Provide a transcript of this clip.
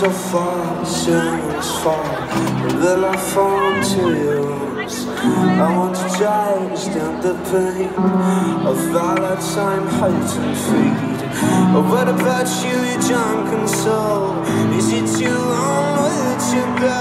so far, so as far then I fall to yours I want to try and stand the pain Of all that time, hate and feed What about you, you drunken soul? Is it too long without you, girl?